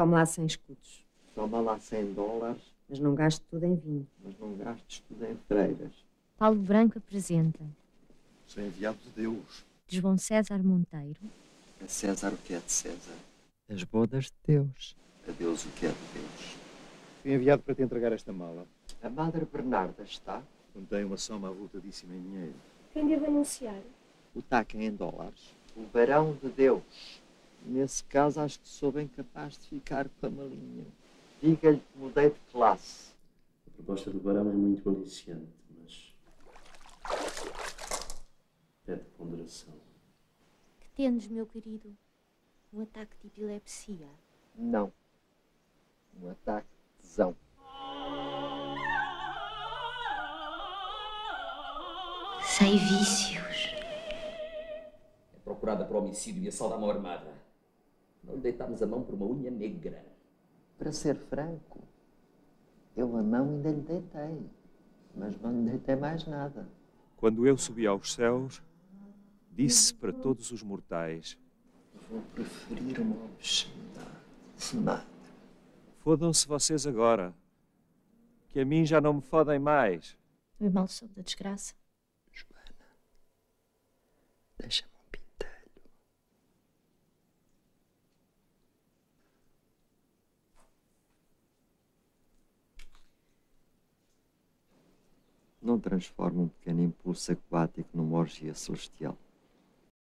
Tome lá 100 escudos. Toma lá 100 dólares, Mas não gaste tudo em vinho. mas não gastes tudo em freiras. Paulo Branco apresenta Sou enviado de Deus. de João César Monteiro, A César o que é de César. As bodas de Deus. A Deus o que é de Deus. Fui enviado para te entregar esta mala. A Madre Bernarda está. Contém uma soma avultadíssima em dinheiro. Quem devo anunciar? O taca em dólares. O Barão de Deus. Nesse caso, acho que sou bem capaz de ficar com a malinha. Diga-lhe que mudei de classe. A proposta do Barão é muito aliciante, mas. pede ponderação. que tendes, meu querido? Um ataque de epilepsia. Não. Um ataque de tesão. Sem vícios. É procurada por homicídio e assalto à mão armada. Lhe deitámos a mão por uma unha negra. Para ser franco, eu a mão ainda lhe deitei. Mas não lhe deitei mais nada. Quando eu subi aos céus, disse para todos os mortais: Vou preferir uma obscenidade. Nada. Fodam-se vocês agora, que a mim já não me fodem mais. O mal soube da desgraça. Joana, deixa-me Não transforma um pequeno impulso aquático numa orgia celestial.